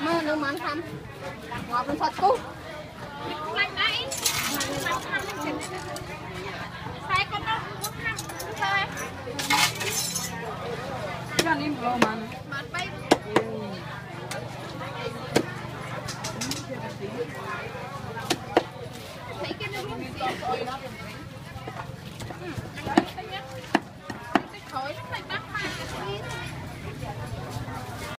mơ nữa mà ăn thăm ngọt lên sọt cú Jangan ini belum mana. Mati. Thấy cái nước olha lắm này